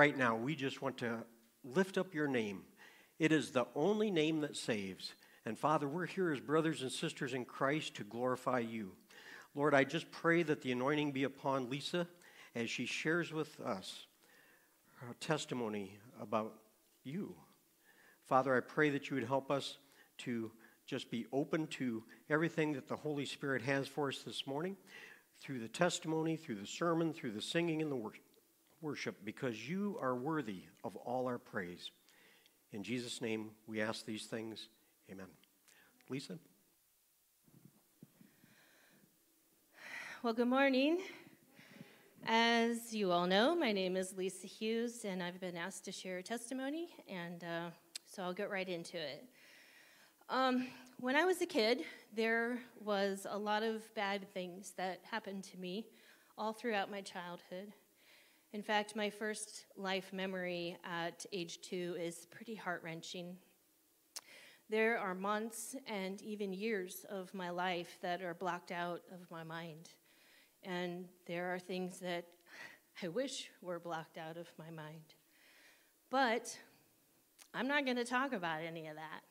Right now, we just want to lift up your name. It is the only name that saves. And Father, we're here as brothers and sisters in Christ to glorify you. Lord, I just pray that the anointing be upon Lisa as she shares with us her testimony about you. Father, I pray that you would help us to just be open to everything that the Holy Spirit has for us this morning through the testimony, through the sermon, through the singing and the worship worship because you are worthy of all our praise. In Jesus' name, we ask these things. Amen. Lisa? Well, good morning. As you all know, my name is Lisa Hughes, and I've been asked to share a testimony, and uh, so I'll get right into it. Um, when I was a kid, there was a lot of bad things that happened to me all throughout my childhood. In fact, my first life memory at age two is pretty heart wrenching. There are months and even years of my life that are blocked out of my mind. And there are things that I wish were blocked out of my mind. But I'm not going to talk about any of that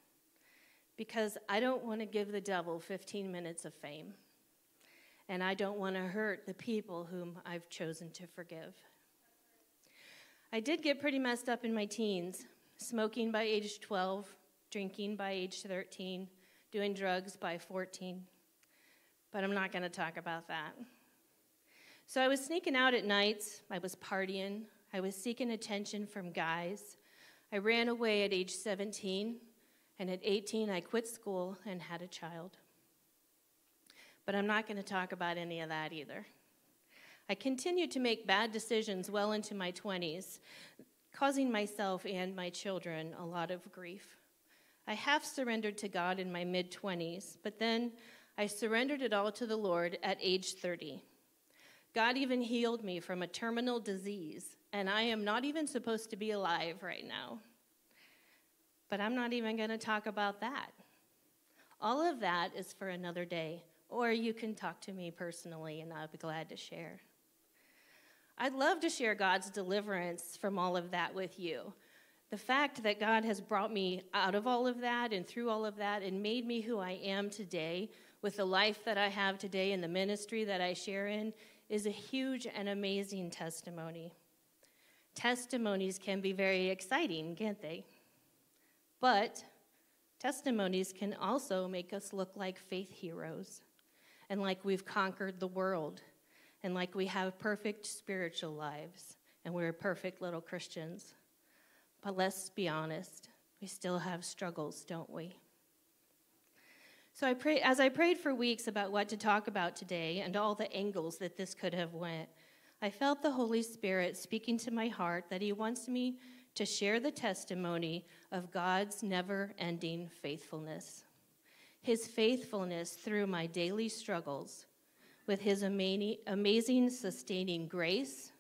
because I don't want to give the devil 15 minutes of fame. And I don't want to hurt the people whom I've chosen to forgive. I did get pretty messed up in my teens, smoking by age 12, drinking by age 13, doing drugs by 14. But I'm not going to talk about that. So I was sneaking out at nights, I was partying, I was seeking attention from guys. I ran away at age 17, and at 18, I quit school and had a child. But I'm not going to talk about any of that either. I continued to make bad decisions well into my 20s, causing myself and my children a lot of grief. I half surrendered to God in my mid 20s, but then I surrendered it all to the Lord at age 30. God even healed me from a terminal disease, and I am not even supposed to be alive right now. But I'm not even going to talk about that. All of that is for another day, or you can talk to me personally, and I'll be glad to share. I'd love to share God's deliverance from all of that with you. The fact that God has brought me out of all of that and through all of that and made me who I am today with the life that I have today and the ministry that I share in is a huge and amazing testimony. Testimonies can be very exciting, can't they? But testimonies can also make us look like faith heroes and like we've conquered the world and like we have perfect spiritual lives and we're perfect little Christians. But let's be honest, we still have struggles, don't we? So I pray, as I prayed for weeks about what to talk about today and all the angles that this could have went, I felt the Holy Spirit speaking to my heart that He wants me to share the testimony of God's never ending faithfulness. His faithfulness through my daily struggles with his amazing sustaining grace,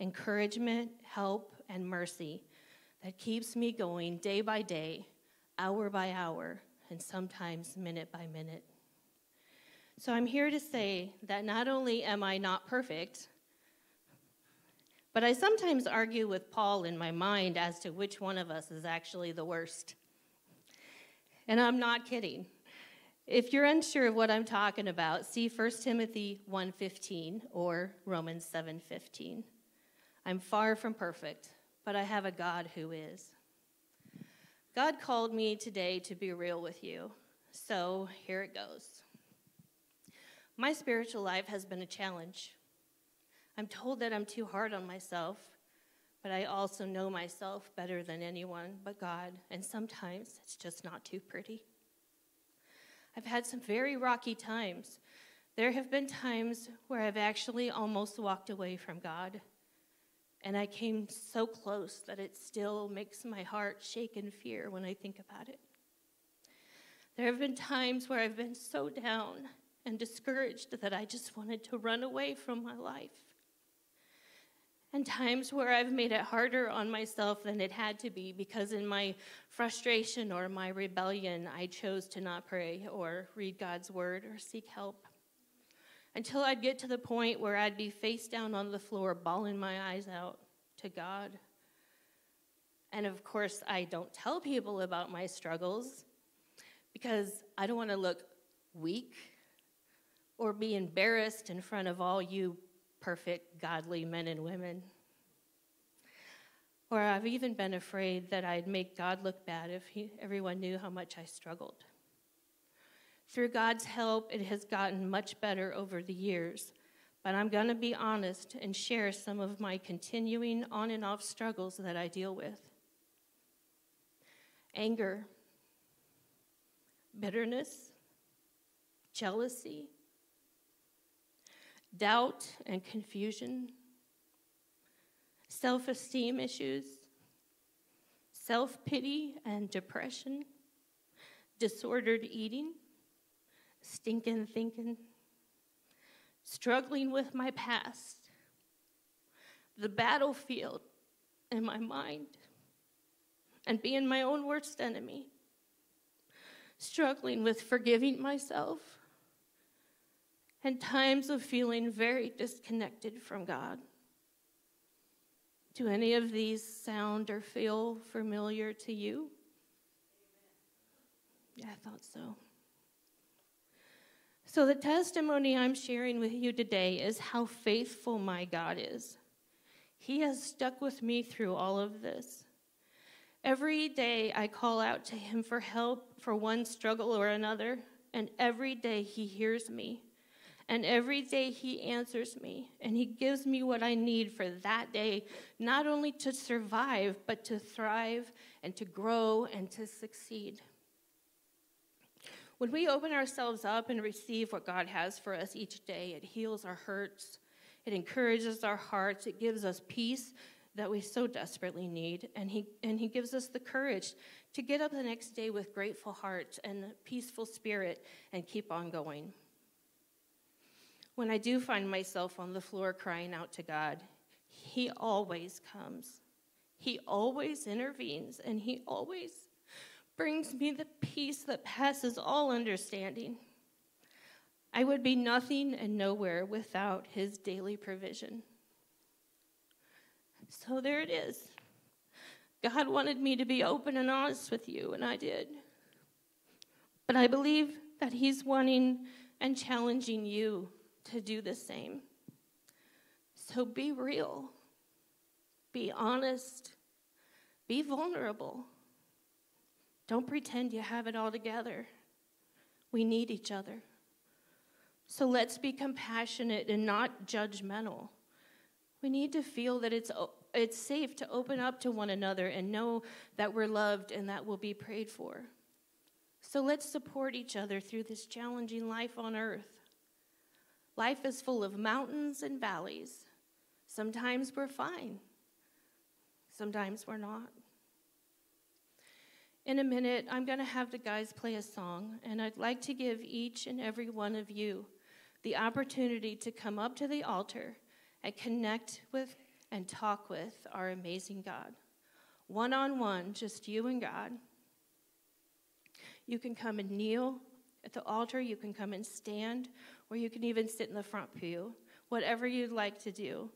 encouragement, help, and mercy that keeps me going day by day, hour by hour, and sometimes minute by minute. So I'm here to say that not only am I not perfect, but I sometimes argue with Paul in my mind as to which one of us is actually the worst. And I'm not kidding. If you're unsure of what I'm talking about, see 1 Timothy 1:15 or Romans 7:15. I'm far from perfect, but I have a God who is. God called me today to be real with you. So, here it goes. My spiritual life has been a challenge. I'm told that I'm too hard on myself, but I also know myself better than anyone but God, and sometimes it's just not too pretty. I've had some very rocky times. There have been times where I've actually almost walked away from God. And I came so close that it still makes my heart shake in fear when I think about it. There have been times where I've been so down and discouraged that I just wanted to run away from my life and times where I've made it harder on myself than it had to be because in my frustration or my rebellion, I chose to not pray or read God's word or seek help. Until I'd get to the point where I'd be face down on the floor, bawling my eyes out to God And of course, I don't tell people about my struggles because I don't want to look weak or be embarrassed in front of all you perfect, godly men and women. Or I've even been afraid that I'd make God look bad if he, everyone knew how much I struggled. Through God's help, it has gotten much better over the years, but I'm going to be honest and share some of my continuing on and off struggles that I deal with anger, bitterness, jealousy, doubt and confusion, self esteem issues, self pity and depression, disordered eating, stinking thinking, struggling with my past, the battlefield in my mind, and being my own worst enemy, struggling with forgiving myself and times of feeling very disconnected from God. Do any of these sound or feel familiar to you? Yeah, I thought so. So, the testimony I'm sharing with you today is how faithful my God is. He has stuck with me through all of this. Every day I call out to Him for help for one struggle or another, and every day He hears me. And every day He answers me, and He gives me what I need for that day, not only to survive, but to thrive and to grow and to succeed. When we open ourselves up and receive what God has for us each day, it heals our hurts, it encourages our hearts, it gives us peace that we so desperately need, and He, and he gives us the courage to get up the next day with grateful hearts and peaceful spirit and keep on going. When I do find myself on the floor crying out to God, He always comes. He always intervenes, and He always brings me the peace that passes all understanding. I would be nothing and nowhere without His daily provision. So there it is. God wanted me to be open and honest with you, and I did. But I believe that He's wanting and challenging you to do the same. So be real, be honest, be vulnerable. Don't pretend you have it all together. We need each other. So let's be compassionate and not judgmental. We need to feel that it's, it's safe to open up to one another and know that we're loved and that we'll be prayed for. So let's support each other through this challenging life on earth. Life is full of mountains and valleys. Sometimes we're fine, sometimes we're not. In a minute, I'm going to have the guys play a song, and I'd like to give each and every one of you the opportunity to come up to the altar and connect with and talk with our amazing God. One on one, just you and God. You can come and kneel at the altar, you can come and stand, or you can even sit in the front pew, whatever you'd like to do.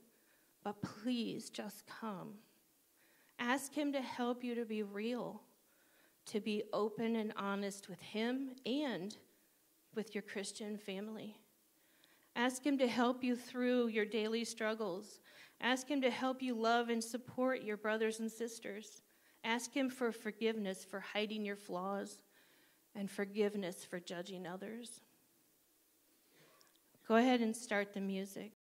But please just come. Ask Him to help you to be real, to be open and honest with Him and with your Christian family. Ask Him to help you through your daily struggles. Ask Him to help you love and support your brothers and sisters. Ask Him for forgiveness for hiding your flaws and forgiveness for judging others. Go ahead and start the music.